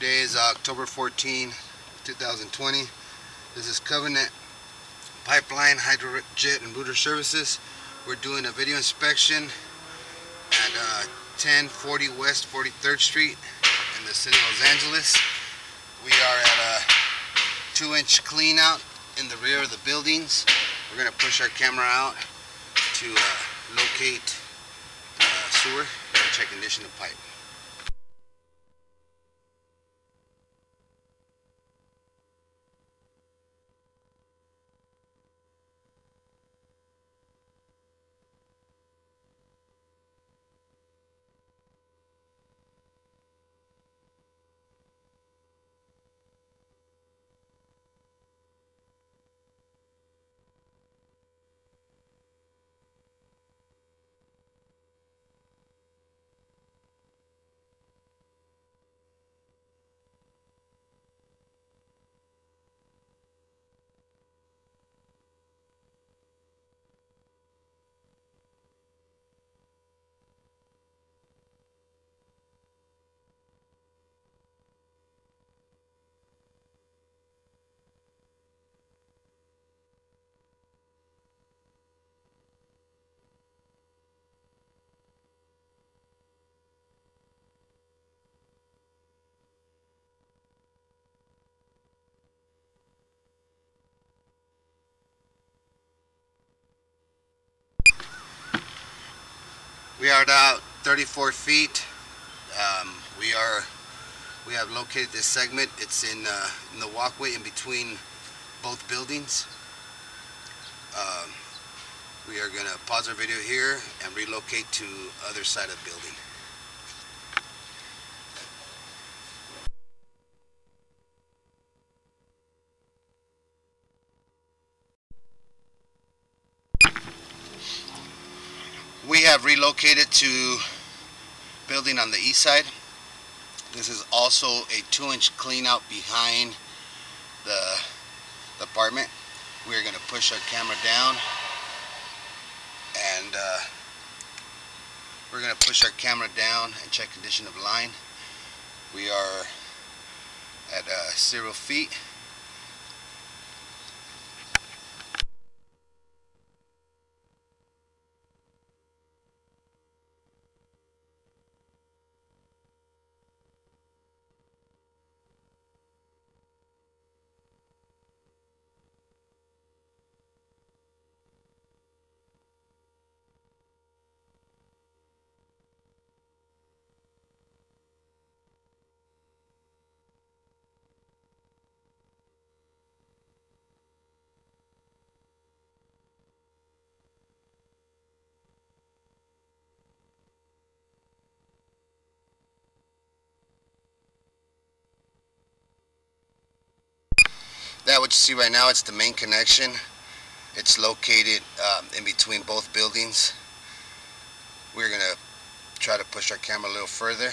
Today is October 14, 2020. This is Covenant Pipeline Hydrojet and Router Services. We're doing a video inspection at uh, 1040 West 43rd Street in the city of Los Angeles. We are at a two inch clean out in the rear of the buildings. We're going to push our camera out to uh, locate uh, sewer and check condition of pipe. We are about 34 feet. Um, we are we have located this segment. It's in, uh, in the walkway in between both buildings. Um, we are going to pause our video here and relocate to other side of building. We have relocated to building on the east side. This is also a two inch clean out behind the, apartment. We're to push our camera down and uh, we're going to push our camera down and check condition of line. We are at uh, zero feet. That what you see right now, it's the main connection. It's located um, in between both buildings. We're going to try to push our camera a little further.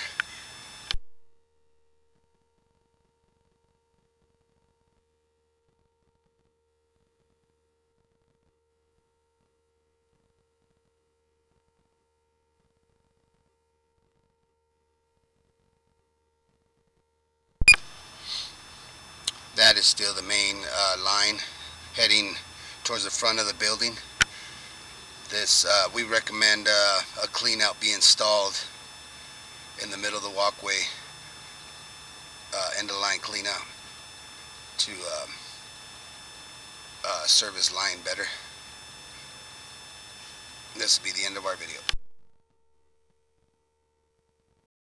That is still the main uh, line heading towards the front of the building. This uh, we recommend uh, a clean out be installed in the middle of the walkway, uh, end of line clean out to um, uh, service line better. This will be the end of our video.